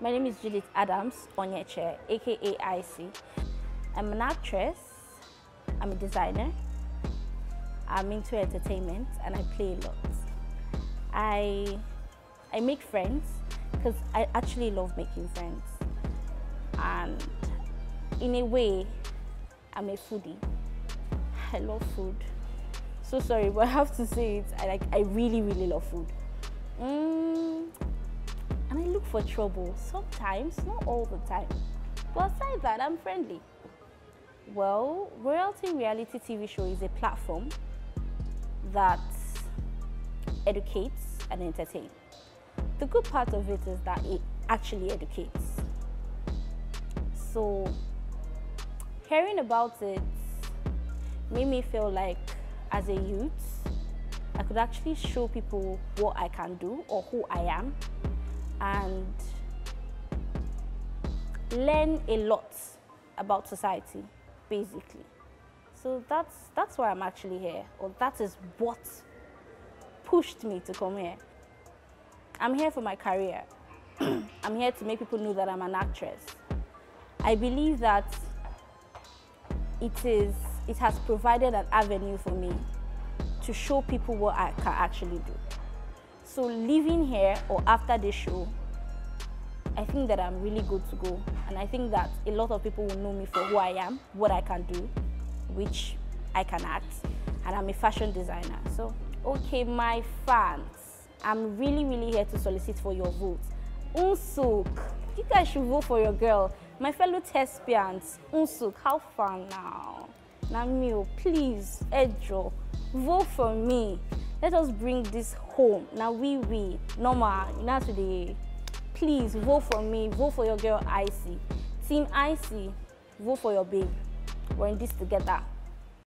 My name is Judith Adams Onyeche, aka IC. I'm an actress, I'm a designer, I'm into entertainment, and I play a lot. I, I make friends because I actually love making friends. And in a way, I'm a foodie. I love food. So sorry, but I have to say it. I like. I really, really love food. Mm, look for trouble sometimes, not all the time. But aside that, I'm friendly. Well, Royalty Reality TV Show is a platform that educates and entertains. The good part of it is that it actually educates. So, hearing about it made me feel like as a youth, I could actually show people what I can do or who I am and learn a lot about society, basically. So that's, that's why I'm actually here, or that is what pushed me to come here. I'm here for my career. I'm here to make people know that I'm an actress. I believe that it is it has provided an avenue for me to show people what I can actually do. So leaving here or after the show, I think that I'm really good to go. And I think that a lot of people will know me for who I am, what I can do, which I can act, and I'm a fashion designer. So, okay, my fans, I'm really, really here to solicit for your votes. Unsuk, you guys should vote for your girl. My fellow thespians, Unsuk, how far now? Namio, oh, please, Edro, vote for me. Let us bring this home. Now we we normal, now today. Please vote for me. Vote for your girl Icy. Team Icy, vote for your babe. We're in this together.